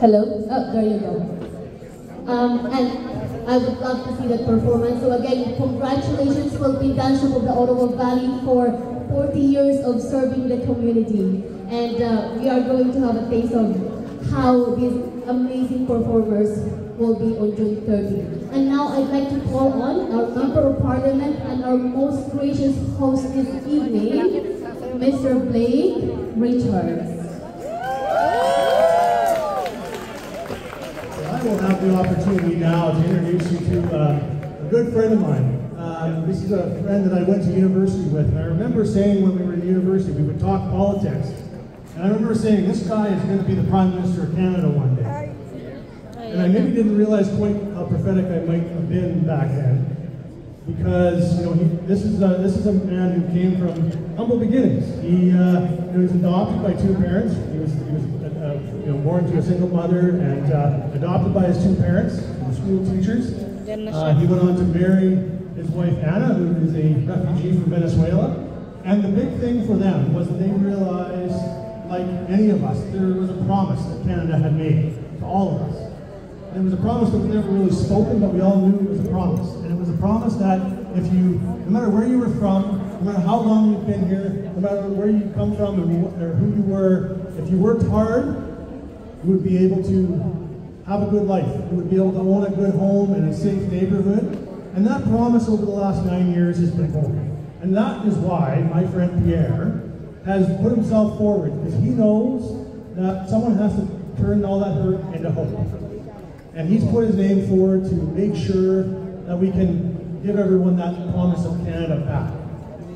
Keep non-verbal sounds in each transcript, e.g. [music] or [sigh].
Hello? Oh, there you go. Um, and I would love to see that performance. So again, congratulations Philippine Township of the Ottawa Valley for 40 years of serving the community. And uh, we are going to have a taste of how these amazing performers will be on June 30. And now I'd like to call on our Member of Parliament and our most gracious host this evening, Mr. Blake Richards. I will have the opportunity now to introduce you to uh, a good friend of mine. Uh, this is a friend that I went to university with. And I remember saying when we were in university, we would talk politics. And I remember saying, this guy is going to be the Prime Minister of Canada one day. And I maybe didn't realize quite how prophetic I might have been back then. Because, you know, he, this, is a, this is a man who came from humble beginnings. He, uh, he was adopted by two parents. He was, he was uh, you know, born to a single mother and uh, adopted by his two parents, school teachers. Uh, he went on to marry his wife Anna, who is a refugee from Venezuela. And the big thing for them was that they realized, like any of us, there was a promise that Canada had made to all of us. And it was a promise that was never really spoken, but we all knew it was a promise. And it was a promise that if you, no matter where you were from, no matter how long you've been here, no matter where you come from or who you were, if you worked hard, you would be able to have a good life. You would be able to own a good home and a safe neighborhood. And that promise over the last nine years has been broken. And that is why my friend Pierre has put himself forward, because he knows that someone has to turn all that hurt into hope. And he's put his name forward to make sure that we can give everyone that promise of Canada back.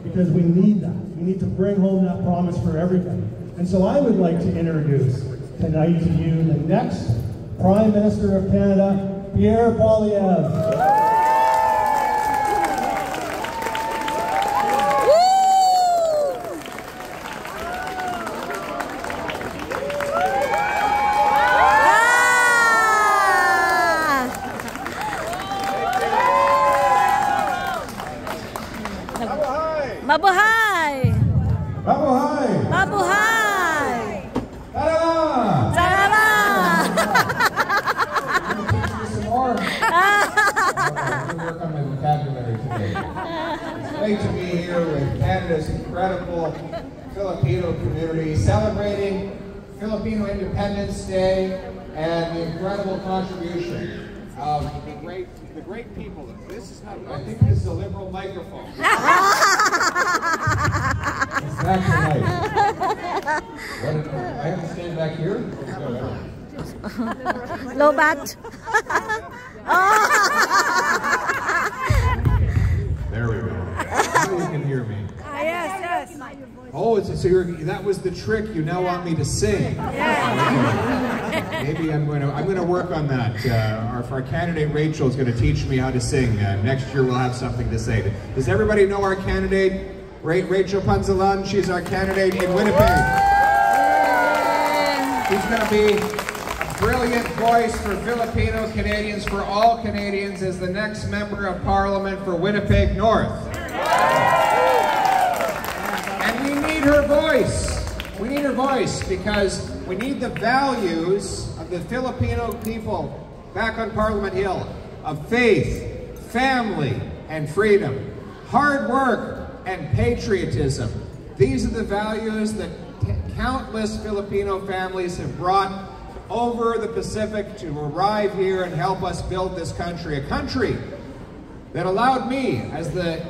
Because we need that. We need to bring home that promise for everybody. And so I would like to introduce tonight to you the next Prime Minister of Canada, Pierre Poilievre. Incredible Filipino community celebrating Filipino Independence Day and the incredible contribution of the great, the great people. This is not, I think this is a liberal microphone. [laughs] Back to life. What, I have to stand back here? Lobat! There [laughs] was the trick. You now want me to sing. Maybe I'm going to I'm going to work on that. Uh, our, our candidate Rachel is going to teach me how to sing. Uh, next year we'll have something to say. Does everybody know our candidate, Ra Rachel Panzalan? She's our candidate in Winnipeg. She's going to be a brilliant voice for Filipino Canadians, for all Canadians, as the next member of Parliament for Winnipeg North. And we need her voice. We need her voice because we need the values of the Filipino people back on Parliament Hill of faith, family, and freedom, hard work, and patriotism. These are the values that countless Filipino families have brought over the Pacific to arrive here and help us build this country. A country that allowed me, as the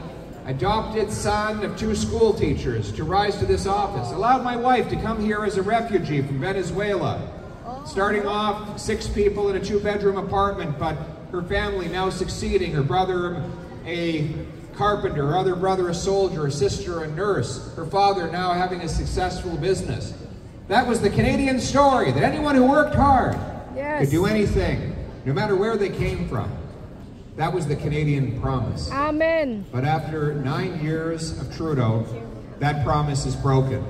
adopted son of two school teachers, to rise to this office, allowed my wife to come here as a refugee from Venezuela, starting off six people in a two-bedroom apartment, but her family now succeeding, her brother a carpenter, her other brother a soldier, her sister a nurse, her father now having a successful business. That was the Canadian story, that anyone who worked hard could do anything, no matter where they came from. That was the Canadian promise. Amen. But after nine years of Trudeau, that promise is broken.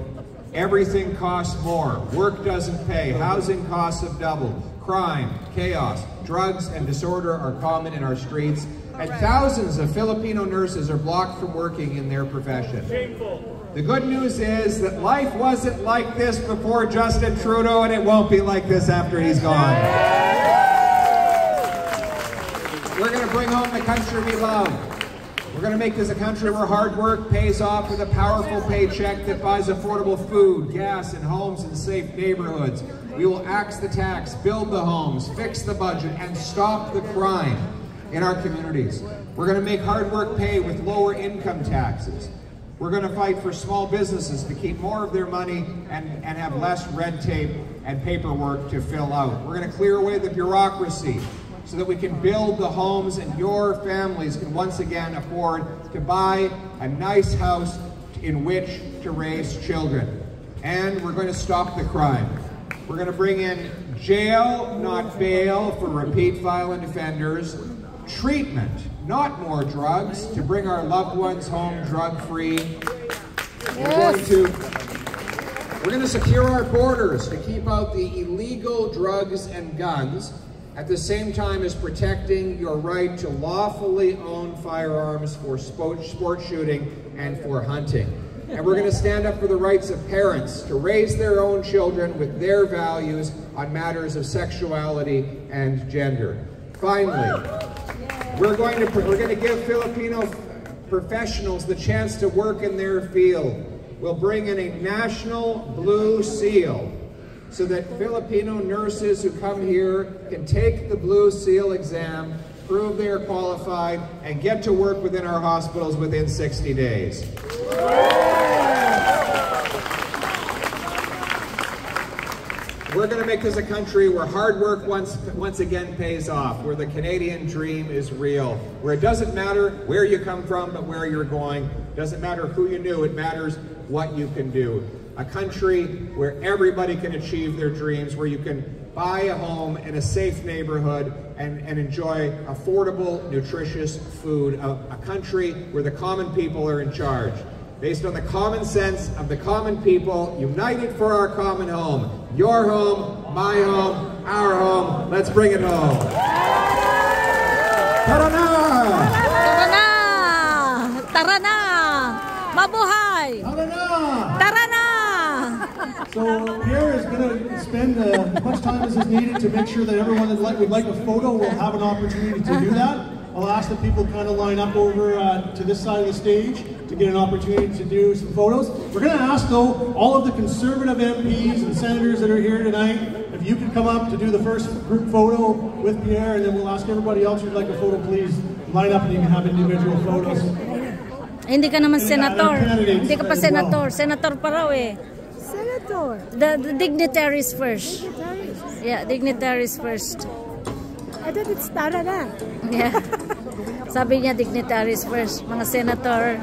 Everything costs more. Work doesn't pay. Housing costs have doubled. Crime, chaos, drugs, and disorder are common in our streets. And thousands of Filipino nurses are blocked from working in their profession. The good news is that life wasn't like this before Justin Trudeau, and it won't be like this after he's gone. We're going to bring home the country we love. We're going to make this a country where hard work pays off with a powerful paycheck that buys affordable food, gas, and homes in safe neighborhoods. We will axe the tax, build the homes, fix the budget, and stop the crime in our communities. We're going to make hard work pay with lower income taxes. We're going to fight for small businesses to keep more of their money and, and have less red tape and paperwork to fill out. We're going to clear away the bureaucracy so that we can build the homes and your families can once again afford to buy a nice house in which to raise children. And we're going to stop the crime. We're going to bring in jail, not bail, for repeat violent offenders, treatment, not more drugs, to bring our loved ones home drug-free. We're going to we're going to secure our borders to keep out the illegal drugs and guns at the same time as protecting your right to lawfully own firearms for sport, shooting and for hunting. And we're going to stand up for the rights of parents to raise their own children with their values on matters of sexuality and gender. Finally, we're going to we're going to give Filipino professionals the chance to work in their field. We'll bring in a national blue seal so that Filipino nurses who come here can take the blue seal exam, prove they are qualified, and get to work within our hospitals within 60 days. We're going to make this a country where hard work once, once again pays off, where the Canadian dream is real, where it doesn't matter where you come from, but where you're going. It Doesn't matter who you knew, it matters what you can do. A country where everybody can achieve their dreams, where you can buy a home in a safe neighborhood and, and enjoy affordable, nutritious food. A, a country where the common people are in charge based on the common sense of the common people, united for our common home. Your home, my home, our home. Let's bring it home. Tara na! Tara na! Tara na! Mabuhay! Tara na! Tara na! So Pierre is going to spend uh, as much time as is needed to make sure that everyone that like, would like a photo will have an opportunity to do that. I'll ask that people kind of line up over uh, to this side of the stage to get an opportunity to do some photos. We're going to ask though all of the conservative MPs and senators that are here tonight if you could come up to do the first group photo with Pierre and then we'll ask everybody else who'd like a photo please line up and you can have individual photos. Hindi ka naman senator. Hindi ka pa senator. Senator pa raw eh. Senator. The, the dignitaries first. Secretary. Yeah, dignitaries first. I thought it's Tara na. Yeah. Sabi niya dignitaries first. Mga senator.